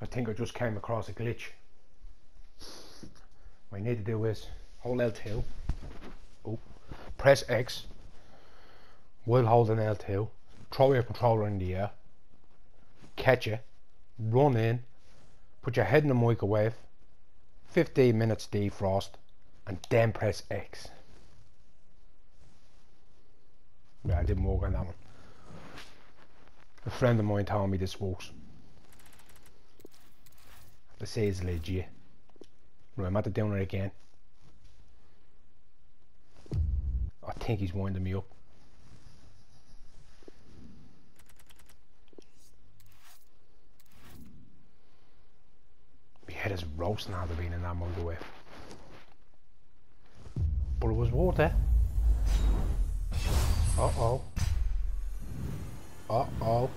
I think I just came across a glitch. What I need to do is hold L2, oh, press X while holding L2, throw your controller in the air, catch it, run in, put your head in the microwave, 15 minutes defrost, and then press X. Yeah, I didn't work on that one. A friend of mine told me this works. They say it's legit. Right, I'm at the doing it again. I think he's winding me up. My head is roasting after being in that microwave. But it was water. Uh oh. Uh oh.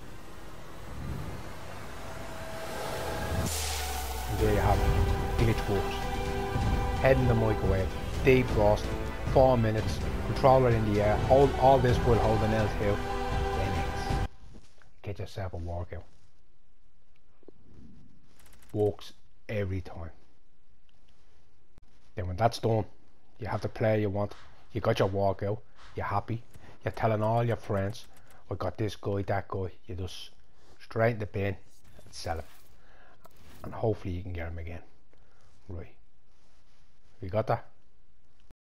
There you have it. Glitch works. Head in the microwave. Defrost. Four minutes. Controller in the air. Hold all this while holding L2. Then X. Get yourself a walkout. Works every time. Then when that's done, you have the player you want. You got your walkout. You're happy. You're telling all your friends, I got this guy, that guy. You just straight in the bin and sell him. And hopefully you can get them again. Right. You got that?